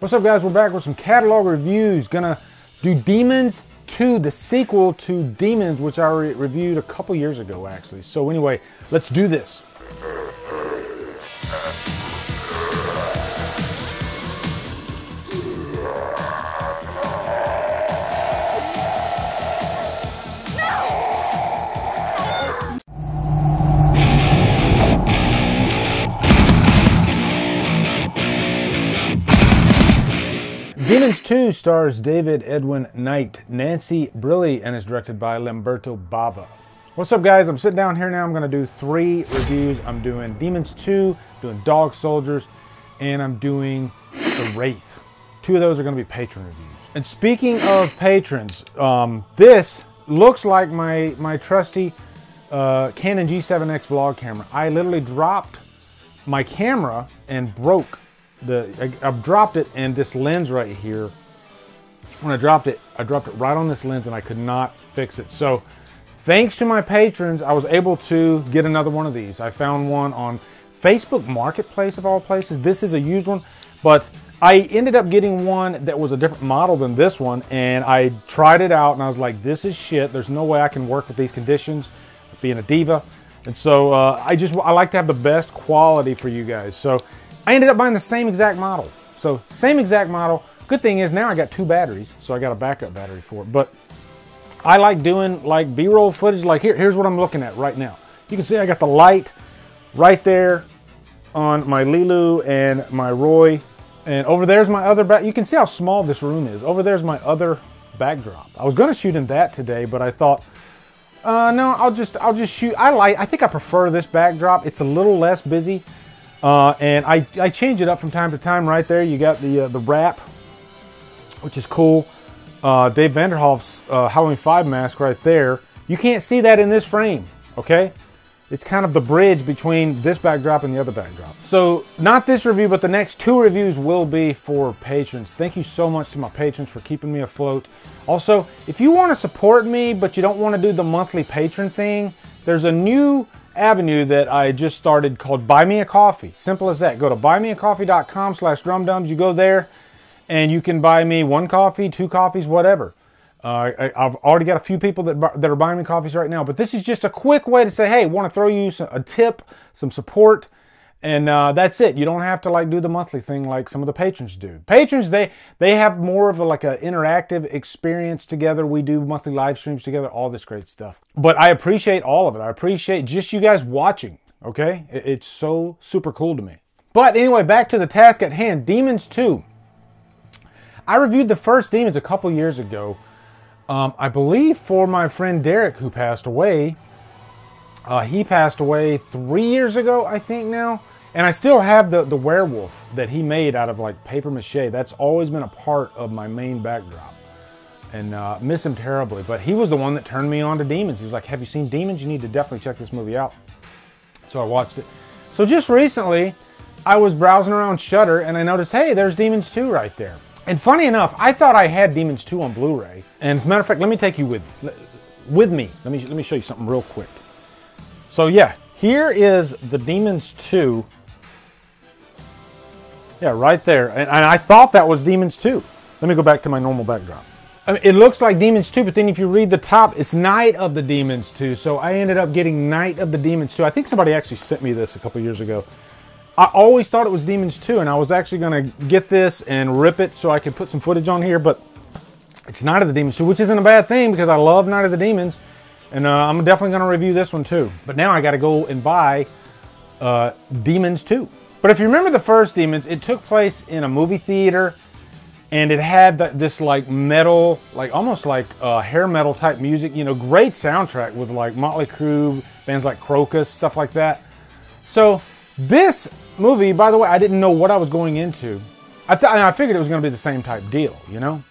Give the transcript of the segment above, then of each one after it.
What's up guys, we're back with some catalog reviews. Gonna do Demons 2, the sequel to Demons, which I re reviewed a couple years ago actually. So anyway, let's do this. Demons 2 stars David Edwin Knight, Nancy Brilli, and is directed by Lamberto Bava. What's up, guys? I'm sitting down here now. I'm going to do three reviews. I'm doing Demons 2, doing Dog Soldiers, and I'm doing The Wraith. Two of those are going to be Patreon reviews. And speaking of patrons, um, this looks like my, my trusty uh, Canon G7X vlog camera. I literally dropped my camera and broke the I, dropped it and this lens right here when I dropped it I dropped it right on this lens and I could not fix it. So thanks to my patrons I was able to get another one of these. I found one on Facebook Marketplace of all places. This is a used one but I ended up getting one that was a different model than this one and I tried it out and I was like this is shit. There's no way I can work with these conditions being a diva. And so uh, I just I like to have the best quality for you guys. So I ended up buying the same exact model. So same exact model. Good thing is now I got two batteries, so I got a backup battery for it. But I like doing like B-roll footage. Like here, here's what I'm looking at right now. You can see I got the light right there on my Leeloo and my Roy. And over there's my other back. You can see how small this room is. Over there's my other backdrop. I was gonna shoot in that today, but I thought, uh, no, I'll just I'll just shoot. I like. I think I prefer this backdrop. It's a little less busy. Uh, and I, I change it up from time to time right there. You got the, uh, the wrap, which is cool. Uh, Dave Vanderhoff's uh, Halloween 5 mask right there. You can't see that in this frame, okay? It's kind of the bridge between this backdrop and the other backdrop. So not this review, but the next two reviews will be for patrons. Thank you so much to my patrons for keeping me afloat. Also, if you want to support me, but you don't want to do the monthly Patreon thing, there's a new avenue that I just started called Buy Me a Coffee. Simple as that. Go to buymeacoffee.com slash drumdums. You go there and you can buy me one coffee, two coffees, whatever. Uh, I, have already got a few people that, that are buying me coffees right now, but this is just a quick way to say, hey, want to throw you some, a tip, some support, and uh, that's it. You don't have to like do the monthly thing like some of the patrons do. Patrons they they have more of a, like an interactive experience together. We do monthly live streams together, all this great stuff. But I appreciate all of it. I appreciate just you guys watching. Okay, it's so super cool to me. But anyway, back to the task at hand. Demons 2. I reviewed the first Demons a couple years ago. Um, I believe for my friend Derek who passed away. Uh, he passed away three years ago, I think now. And I still have the, the werewolf that he made out of like paper mache. That's always been a part of my main backdrop. And uh, miss him terribly. But he was the one that turned me on to Demons. He was like, Have you seen Demons? You need to definitely check this movie out. So I watched it. So just recently, I was browsing around Shudder and I noticed, hey, there's Demons 2 right there. And funny enough, I thought I had Demons 2 on Blu-ray. And as a matter of fact, let me take you with with me. Let me let me show you something real quick. So yeah, here is the Demons 2 yeah, right there. And, and, I thought that was Demons 2. Let me go back to my normal backdrop. I mean, it looks like Demons 2, but then if you read the top, it's Night of the Demons 2. So I ended up getting Night of the Demons 2. I think somebody actually sent me this a couple years ago. I always thought it was Demons 2, and I was actually going to get this and rip it so I could put some footage on here, but it's Night of the Demons 2, which isn't a bad thing because I love Night of the Demons. And uh, I'm definitely going to review this one too. But now I got to go and buy uh, Demons 2. But if you remember the first Demons, it took place in a movie theater and it had this like metal, like almost like uh, hair metal type music, you know, great soundtrack with like Motley Crue, bands like Krokus, stuff like that. So this movie, by the way, I didn't know what I was going into. I, th- I figured it was going to be the same type deal, you know?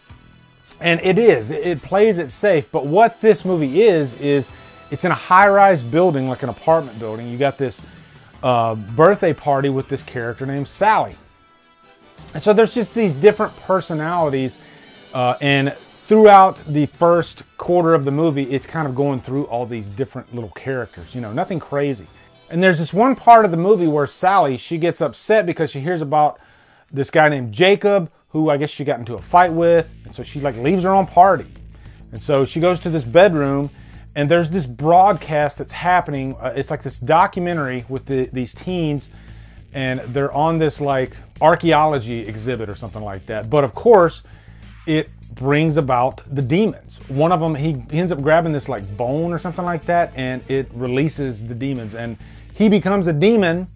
And it is. It plays it safe. But what this movie is, is it's in a high rise building, like an apartment building. You got this uh, birthday party with this character named Sally. And so there's just these different personalities, uh, and throughout the first quarter of the movie, it's kind of going through all these different little characters, you know, nothing crazy. And there's this one part of the movie where Sally, she gets upset because she hears about this guy named Jacob who I guess she got into a fight with, and so she like leaves her own party. And so she goes to this bedroom, and there's this broadcast that's happening. Uh, it's like this documentary with the, these teens, and they're on this like archaeology exhibit or something like that. But of course, it brings about the demons. One of them, he, he ends up grabbing this like bone or something like that, and it releases the demons, and he becomes a demon.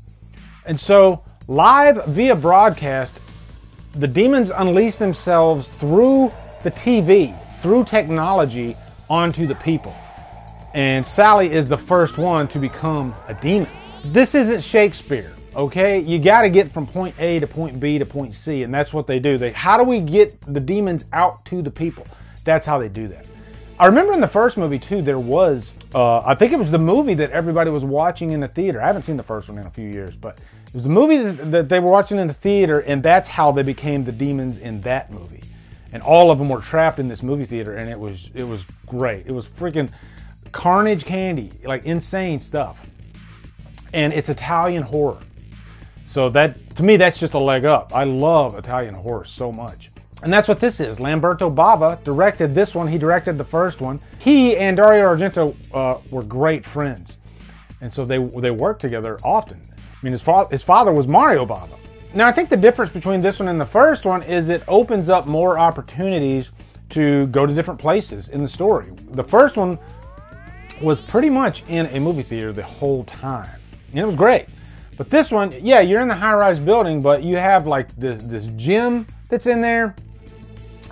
And so, live via broadcast, the demons unleash themselves through the TV, through technology, onto the people. And Sally is the first one to become a demon. This isn't Shakespeare, okay? You got to get from point A to point B to point C, and that's what they do. They how do we get the demons out to the people? That's how they do that. I remember in the first movie too, there was uh, I think it was the movie that everybody was watching in the theater. I haven't seen the first one in a few years, but it was the movie that, that they were watching in the theater, and that's how they became the demons in that movie. And all of them were trapped in this movie theater, and it was it was great. It was freaking carnage candy, like insane stuff. And it's Italian horror. So that to me that's just a leg up. I love Italian horror so much. And that's what this is. Lamberto Bava directed this one. He directed the first one. He and Dario Argento uh, were great friends. And so they, they worked together often. I mean, his, fa- his father was Mario Bava. Now, I think the difference between this one and the first one is it opens up more opportunities to go to different places in the story. The first one was pretty much in a movie theater the whole time. And it was great. But this one, yeah, you're in the high rise building, but you have like this, this gym that's in there.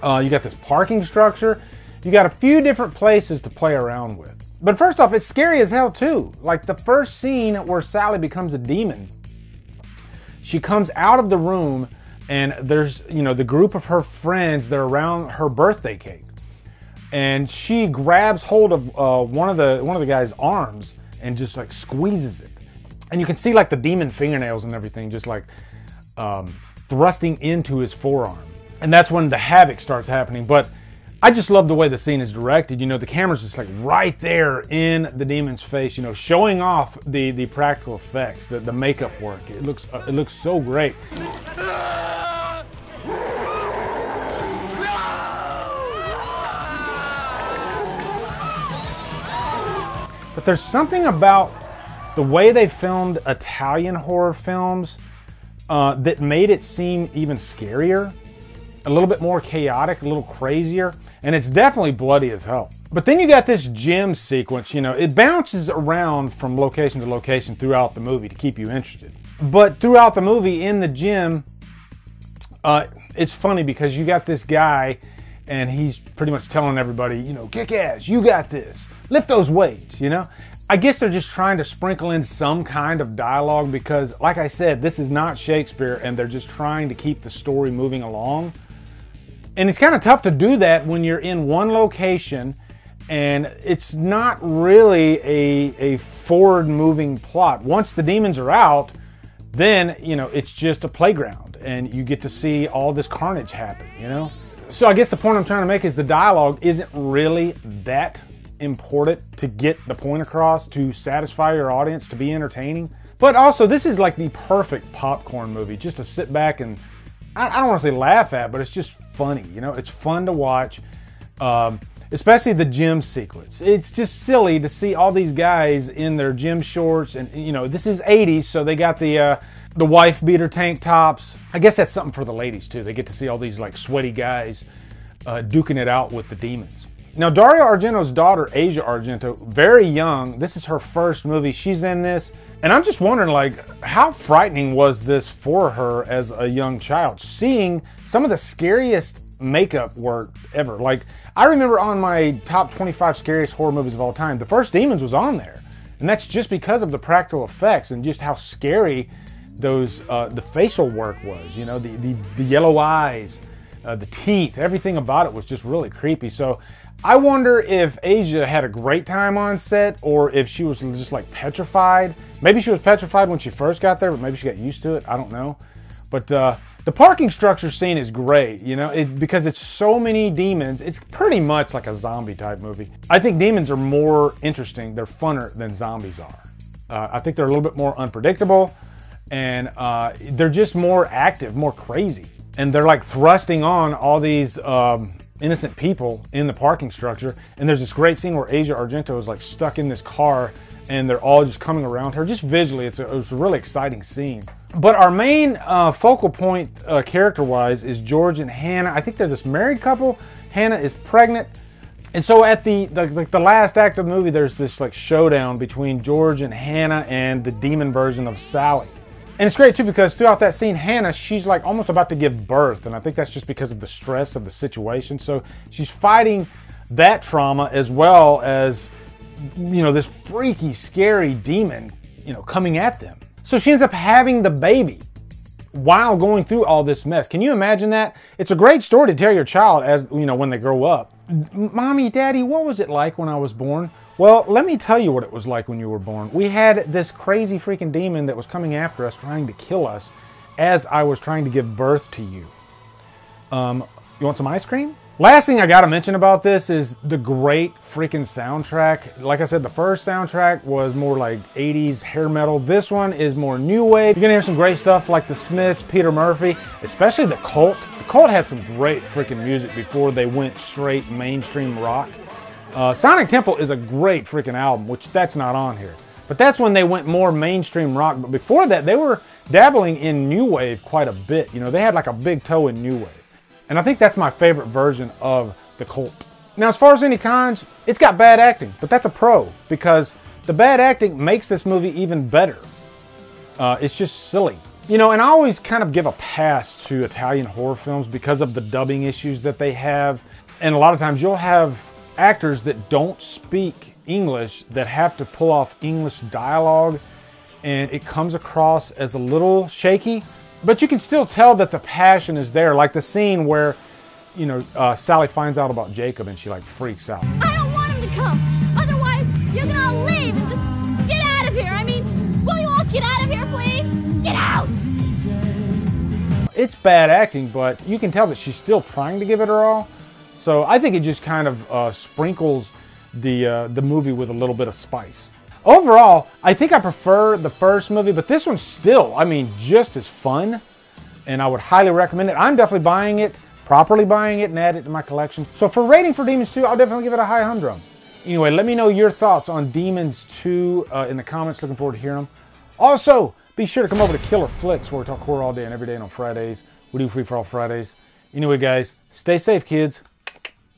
Uh, you got this parking structure. You got a few different places to play around with. But first off, it's scary as hell too. Like the first scene where Sally becomes a demon, she comes out of the room and there's, you know, the group of her friends, they're around her birthday cake. And she grabs hold of uh, one of the one of the guy's arms and just like squeezes it. And you can see like the demon fingernails and everything just like um, thrusting into his forearm and that's when the havoc starts happening. But I just love the way the scene is directed. You know, the camera's just like right there in the demon's face. You know, showing off the the practical effects, the, the makeup work. It looks uh, it looks so great. But there's something about the way they filmed Italian horror films uh, that made it seem even scarier a little bit more chaotic, a little crazier, and it's definitely bloody as hell. But then you got this gym sequence, you know, it bounces around from location to location throughout the movie to keep you interested. But throughout the movie in the gym, uh, it's funny because you got this guy and he's pretty much telling everybody, you know, kick ass, you got this, lift those weights, you know? I guess they're just trying to sprinkle in some kind of dialogue because, like I said, this is not Shakespeare and they're just trying to keep the story moving along. And it's kind of tough to do that when you're in one location and it's not really a, a forward moving plot. Once the demons are out, then, you know, it's just a playground and you get to see all this carnage happen, you know? So I guess the point I'm trying to make is the dialogue isn't really that important to get the point across, to satisfy your audience, to be entertaining. But also, this is like the perfect popcorn movie just to sit back and I, don't want to say laugh at, but it's just funny. You know, it's fun to watch, um, especially the gym sequence. It's just silly to see all these guys in their gym shorts, and you know, this is '80s, so they got the uh, the wife beater tank tops. I guess that's something for the ladies too. They get to see all these like sweaty guys uh, duking it out with the demons. Now, Dario Argento's daughter, Asia Argento, very young. This is her first movie. She's in this. And I'm just wondering, like, how frightening was this for her as a young child? Seeing some of the scariest makeup work ever. Like, I remember on my top 25 scariest horror movies of all time, The First Demons was on there. And that's just because of the practical effects and just how scary those uh, the facial work was. You know, the the, the yellow eyes, uh, the teeth, everything about it was just really creepy. So I wonder if Asia had a great time on set or if she was just like petrified. Maybe she was petrified when she first got there, but maybe she got used to it. I don't know. But uh, the parking structure scene is great, you know, it, because it's so many demons. It's pretty much like a zombie type movie. I think demons are more interesting, they're funner than zombies are. Uh, I think they're a little bit more unpredictable and uh, they're just more active, more crazy. and they're like thrusting on all these um, innocent people in the parking structure. And there's this great scene where Asia Argento is like stuck in this car and they're all just coming around her. Just visually, it's a, it's a really exciting scene. But our main uh, focal point, uh, character wise, is George and Hannah. I think they're this married couple. Hannah is pregnant. And so at the, the like the last act of the movie, there's this like showdown between George and Hannah and the demon version of Sally. And it's great too because throughout that scene, Hannah, she's like almost about to give birth. And I think that's just because of the stress of the situation. So she's fighting that trauma as well as, you know, this freaky, scary demon, you know, coming at them. So she ends up having the baby while going through all this mess. Can you imagine that? It's a great story to tell your child as, you know, when they grow up. Mommy, Daddy, what was it like when I was born? Well, let me tell you what it was like when you were born. We had this crazy freaking demon that was coming after us, trying to kill us as I was trying to give birth to you. Um, you want some ice cream? Last thing I gotta mention about this is the great freaking soundtrack. Like I said, the first soundtrack was more like 80s hair metal. This one is more new wave. You're gonna hear some great stuff like the Smiths, Peter Murphy, especially the Cult. The Cult had some great freaking music before they went straight mainstream rock. Uh, Sonic Temple is a great freaking album, which that's not on here. But that's when they went more mainstream rock. But before that, they were dabbling in new wave quite a bit. You know, they had like a big toe in new wave. And I think that's my favorite version of the Cult. Now, as far as any cons, it's got bad acting, but that's a pro because the bad acting makes this movie even better. Uh, it's just silly. You know, and I always kind of give a pass to Italian horror films because of the dubbing issues that they have. And a lot of times you'll have actors that don't speak English that have to pull off English dialogue and it comes across as a little shaky, but you can still tell that the passion is there. Like the scene where, you know, uh, Sally finds out about Jacob and she like freaks out. I don't want him to come. Otherwise, you're gonna leave and just get out of here. I mean, will you all get out of here, please? Get out! It's bad acting, but you can tell that she's still trying to give it her all. So I think it just kind of uh, sprinkles the uh, the movie with a little bit of spice. Overall, I think I prefer the first movie, but this one's still, I mean, just as fun, and I would highly recommend it. I'm definitely buying it, properly buying it, and add it to my collection. So for rating for Demons 2, I'll definitely give it a high hundred. Anyway, let me know your thoughts on Demons 2 uh, in the comments. Looking forward to hearing them. Also, be sure to come over to Killer Flicks, where we talk horror all day and every day and on Fridays. We do free for all Fridays. Anyway, guys, stay safe, kids.